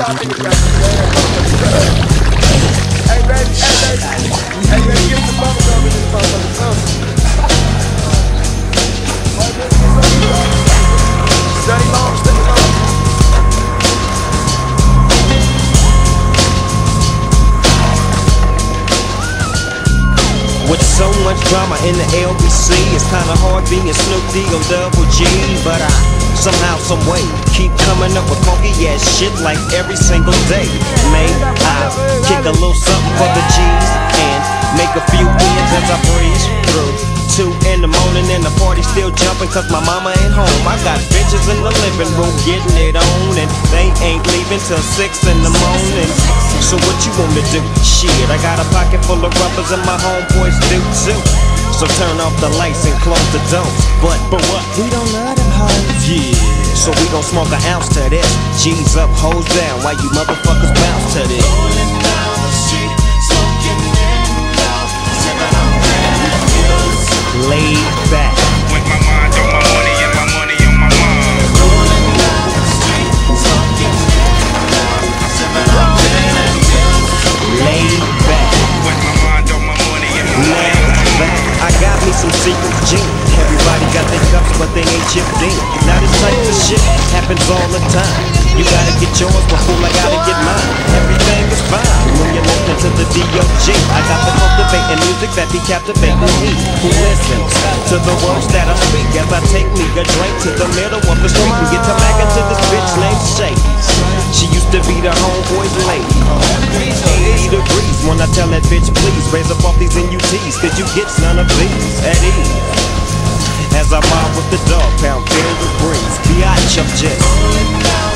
Hey, baby, hey, baby. Hey, With so much drama in the LBC, it's kinda hard being Snoop D or Double G. But I somehow, some way, keep coming up with funky ass shit like every single day. May I kick a little something for the G's and make a few ends as I breeze through. Two in the morning and the party still jumping cause my mama ain't home. I got bitches in the living room getting it on and they ain't leaving till six in the morning. So what you to do? Shit, I got a pocket full of rubbers and my homeboys do too. So turn off the lights and close the door. But but what? We don't love them hoes. Yeah. So we gon' smoke an ounce to this. G's up, hoes down, while you motherfuckers bounce to this. Me some secret gin. Everybody got their cups, but they ain't chipped in. Now this type of shit happens all the time. You gotta get yours before I gotta get mine. Everything is fine when you listen to the D.O.G. I got the cultivating music that be captivating me. Who listens to the words that I speak as I take me a drink to the middle of the street and get to back into this bitch named Shady. She used to be the homeboy's lady. 80 degrees when I tell that bitch, raise up off these NUTs, cause you get none of these at ease. As I mob with the dog pound, filled with breeze. Biatch, I'm just laid back.